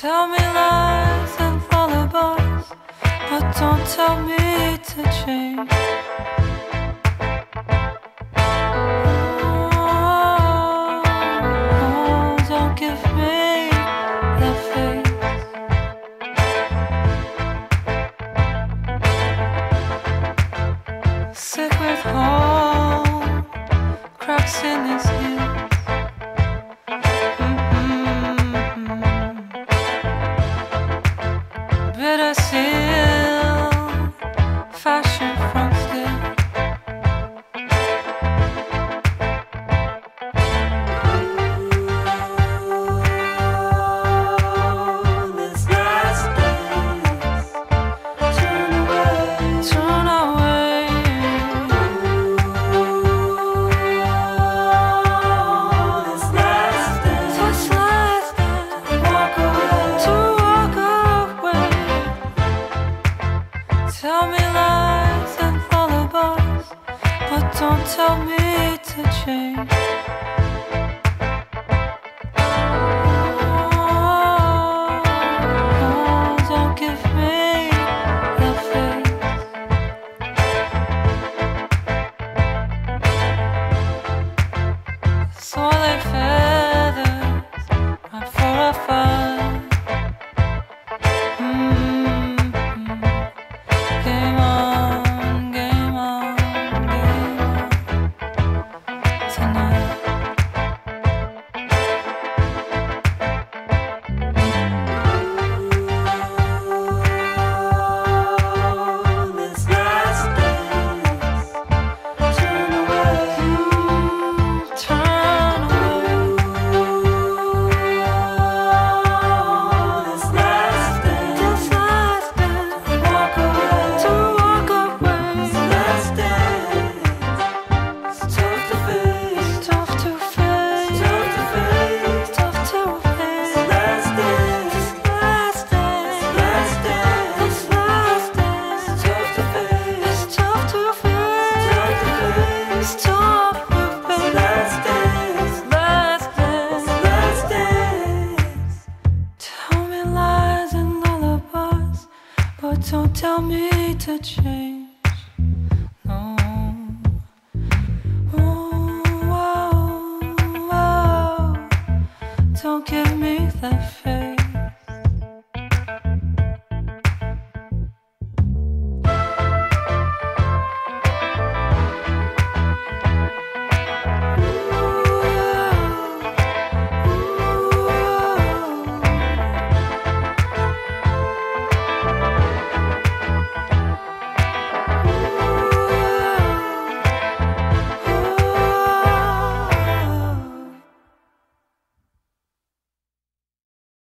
Tell me lies and lullabies, but don't tell me to change. Oh, don't give me that face. Sick with. fashion. Don't tell me to change. Don't tell me to change. No. Oh, oh. Don't give me that face.